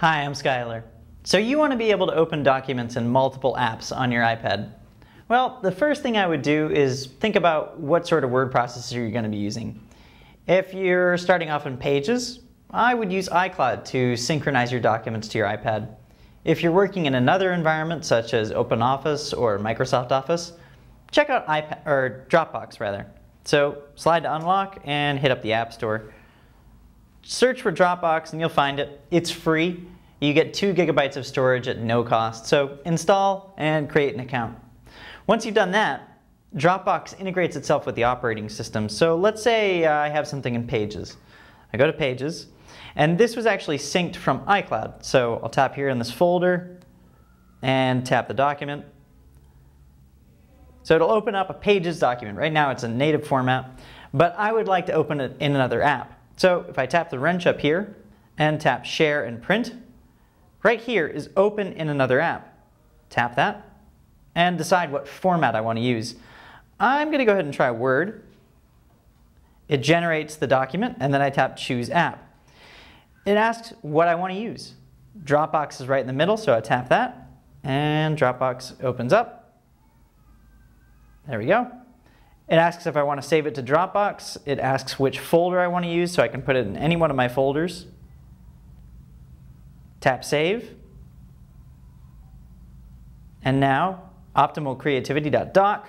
Hi, I'm Skylar. So you want to be able to open documents in multiple apps on your iPad. Well, the first thing I would do is think about what sort of word processor you're going to be using. If you're starting off in Pages, I would use iCloud to synchronize your documents to your iPad. If you're working in another environment such as OpenOffice or Microsoft Office, check out iPad, or Dropbox rather. So slide to unlock and hit up the App Store. Search for Dropbox and you'll find it. It's free. You get two gigabytes of storage at no cost. So install and create an account. Once you've done that, Dropbox integrates itself with the operating system. So let's say I have something in Pages. I go to Pages, and this was actually synced from iCloud. So I'll tap here in this folder and tap the document. So it'll open up a Pages document. Right now it's a native format, but I would like to open it in another app. So if I tap the wrench up here and tap Share and Print, right here is Open in another app. Tap that and decide what format I want to use. I'm going to go ahead and try Word. It generates the document and then I tap Choose App. It asks what I want to use. Dropbox is right in the middle, so I tap that and Dropbox opens up. There we go. It asks if I want to save it to Dropbox. It asks which folder I want to use so I can put it in any one of my folders. Tap Save. And now optimalcreativity.doc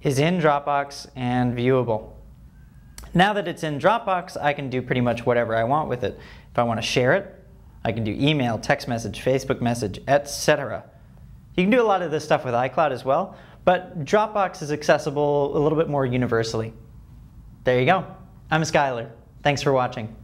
is in Dropbox and viewable. Now that it's in Dropbox, I can do pretty much whatever I want with it. If I want to share it, I can do email, text message, Facebook message, etc. You can do a lot of this stuff with iCloud as well, but Dropbox is accessible a little bit more universally. There you go. I'm Skylar. Thanks for watching.